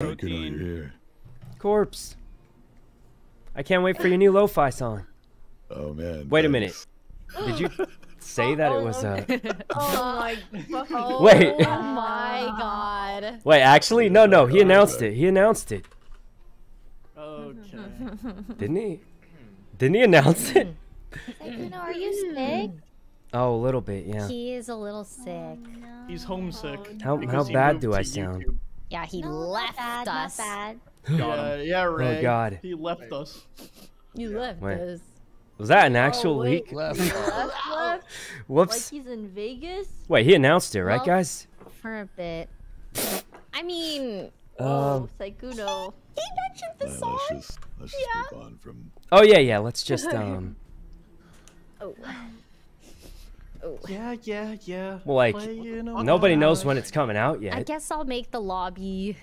Get out of here. Corpse. I can't wait for your new lo-fi song. Oh man. Wait a minute. Did you say that it was uh Oh my fucking Wait. Oh my god. Wait, actually no no, he announced it. He announced it. Okay. Didn't he? Didn't he announce it? Sykkuno, are you sick? Oh, a little bit, yeah. He is a little sick. He's homesick. How how bad do I sound? YouTube. Yeah, he No, not left bad, not us. bad. Yeah, yeah, Rae. Oh, God. He left us. You left Wait. us. Was that an actual Oh, wait. leak? Left, left. Like Whoops. he's in Vegas? Wait, he announced it, right, Well- guys? For a bit. I mean, Um. Oh, Sykkuno. he mentioned the Alright, song. let's just let's just move on from. Oh yeah, yeah. Let's just um. Oh. Oh. Yeah, yeah, yeah. Well, like, Nobody knows when it's coming out yet. I guess I'll make the lobby